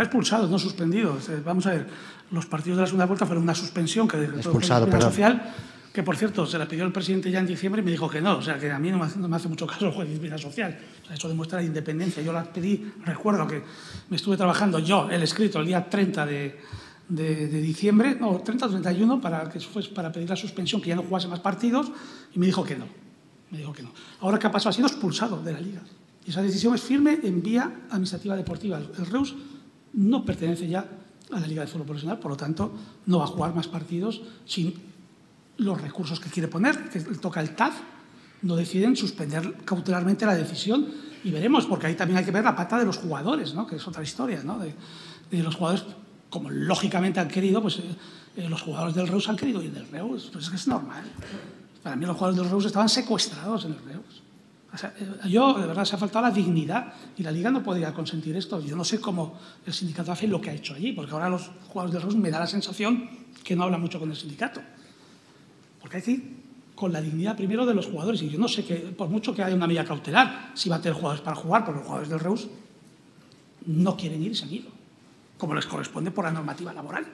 Está expulsado, no suspendido. Vamos a ver, los partidos de la segunda vuelta fueron una suspensión que expulsado, la social, que por cierto se la pidió el presidente ya en diciembre y me dijo que no. O sea, que a mí no me hace, mucho caso el juez de disciplina social. O sea, eso demuestra la independencia. Yo la pedí, recuerdo que me estuve trabajando yo, el escrito, el día 30 de, diciembre, no, 30 o 31, para, que fuese, para pedir la suspensión, que ya no jugase más partidos, y me dijo que no. Me dijo que no. Ahora, ¿qué ha pasado? Ha sido expulsado de la liga. Y esa decisión es firme en vía administrativa deportiva. El Reus no pertenece ya a la Liga de Fútbol Profesional, por lo tanto, no va a jugar más partidos sin los recursos que quiere poner, que toca el TAF, no deciden suspender cautelarmente la decisión y veremos, porque ahí también hay que ver la pata de los jugadores, ¿no? que es otra historia, ¿no? de, los jugadores, como lógicamente han querido, pues eh, los jugadores del Reus han querido ir del Reus, pues es que es normal. Para mí los jugadores del Reus estaban secuestrados en el Reus. Yo, de verdad, se ha faltado la dignidad y la Liga no podría consentir esto. Yo no sé cómo el sindicato hace lo que ha hecho allí, porque ahora los jugadores del Reus me da la sensación que no habla mucho con el sindicato. Porque hay que ir con la dignidad primero de los jugadores. Y yo no sé que, por mucho que haya una medida cautelar, si va a tener jugadores para jugar, porque los jugadores del Reus no quieren ir y se han ido, como les corresponde por la normativa laboral.